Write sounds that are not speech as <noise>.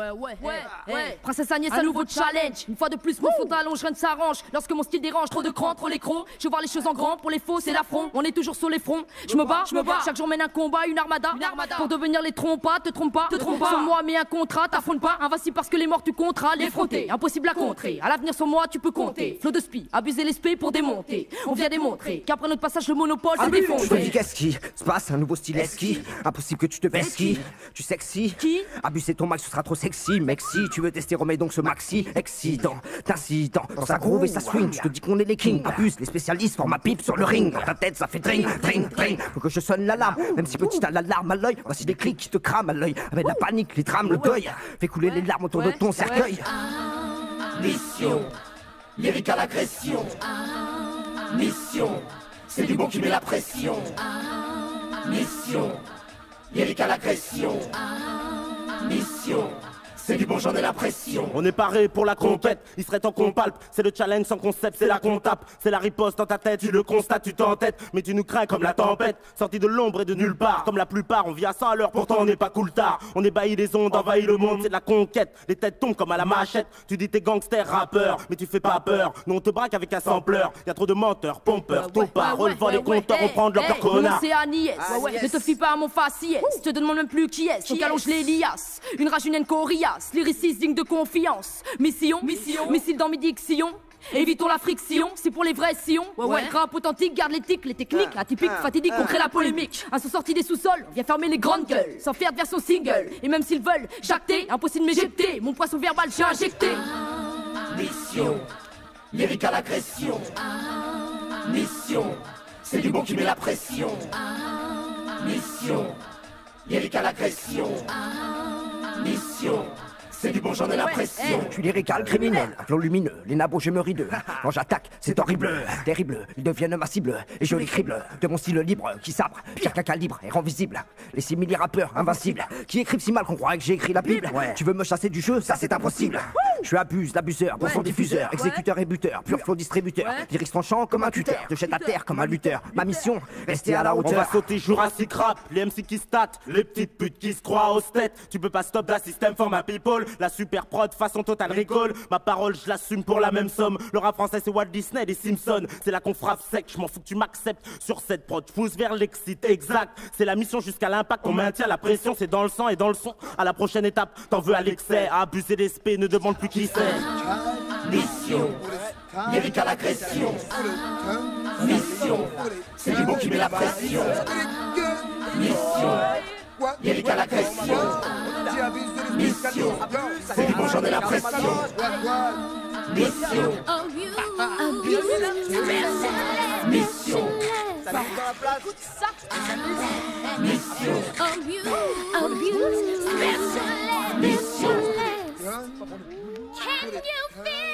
Ouais, ouais, ouais, ouais. Princesse Agnès, un nouveau challenge. Une fois de plus, mon fond d'allonge, rien ne s'arrange. Lorsque mon style dérange, trop de cran, trop l'écran. Je vois les choses en grand, pour les faux, c'est l'affront. On est toujours sur les fronts. Je me bats, je me bats. Chaque jour mène un combat, une armada. Une armada. Pour devenir les trompas, pas, te trompe pas. Te trompe pas. Sur moi, mais un contrat, t'affrontes pas. Invincible parce que les morts, tu compteras. L'effronter, impossible à contrer. À l'avenir, sur moi, tu peux compter. Flot de spi, abuser l'esprit pour démonter. On vient démontrer qu'après notre passage, le monopole Ah se défonce. Je dis qu'est-ce qui se passe, un nouveau style esqui Impossible que tu te baisses qui? Tu sexy? Qui? Abuser ton max, ce sera trop sexy Mec si tu veux tester, remets donc ce maxi Excitant, t'incitant Dans sa groove et sa swing, tu te dis qu'on est les kings. Abuse, les spécialistes forment ma pipe sur le ring. Dans ta tête ça fait dring, dring, dring Faut que je sonne l'alarme, même si petit t'as l'alarme à l'œil. Voici les clics qui te crament à l'œil. Avec la panique, les drames, le deuil. Fais couler les larmes autour de ton cercueil. Mission, lyrique à l'agression. Mission, c'est du bon qui met la pression. Mission, lyrique à l'agression. Mission, c'est du bon j'en ai la pression. On est paré pour la compète, il serait temps qu'on palpe. C'est le challenge sans concept, c'est là qu'on tape. C'est la riposte dans ta tête, tu le constates, tu t'entêtes. Mais tu nous crains comme la tempête, sorti de l'ombre et de nulle part. Comme la plupart, on vit à 100 à l'heure, pourtant on n'est pas cool tard. On ébahit les ondes, envahit le monde, c'est de la conquête. Les têtes tombent comme à la machette. Tu dis t'es gangster, rappeur, mais tu fais pas peur. Nous on te braque avec un sampleur. Y a trop de menteurs, pompeurs, topards, relevant les compteurs, on prend de leur connard. c'est Agnès. Ne te fie pas à mon faciès. Je te demande même plus qui est. Donc allonge les liasses. Une rage, une haine coriace. Lyriciste digne de confiance. Mission, mission, missile dans mes dictions. Évitons la friction, c'est pour les vrais sillons. Ouais, ouais, rap authentique, garde l'éthique, les techniques, atypiques, fatidiques, on crée la polémique. Un son sorti des sous-sols, on vient fermer les grandes gueules. Sans faire de version single. Et même s'ils veulent jacter, impossible de m'éjecter. Mon poisson verbal, j'ai injecté. Mission, lyrique à l'agression. Mission, c'est du bon qui met la pression. Mission, lyrique à l'agression. Mission, c'est du bon j'en ai la pression. Je suis lyrical, criminel, un flot lumineux, les nabots je me rideux. <laughs> Quand j'attaque, c'est horrible, terrible, ils deviennent ma cible, et je les crible de mon style libre qui sabre, pire qu'un calibre, et rend visible. Les simili rappeurs invincibles, qui écrivent si mal qu'on croirait que j'ai écrit la Bible. Tu veux me chasser du jeu, ça c'est impossible. Je suis abuse, l'abuseur, bon son diffuseur, exécuteur et buteur, pur flow distributeur, lyrics tranchant comme un tuteur, te jette à terre comme un lutteur. Ma mission, rester à la On va hauteur. sauter Jurassic Rap, les MC qui statent, les petites putes qui se croient au stet. Tu peux pas stop la système for ma people, la super prod façon total recall. Ma parole, je l'assume pour la même somme. Le rap français, c'est Walt Disney, les Simpsons. C'est là qu'on frappe sec, je m'en fous que tu m'acceptes. Sur cette prod, pousse vers l'excite exact. C'est la mission jusqu'à l'impact, on maintient la pression, c'est dans le sang et dans le son. À la prochaine étape, t'en veux à l'excès, à abuser d'esprit, ne demande plus qui c'est. Mission, lyrique à l'agression. Mission, c'est du bon qui met la pression. Mission, lyrique à l'agression. Mission, c'est du bon j'en ai la pression. Mission, mission, mission, mission. Huh?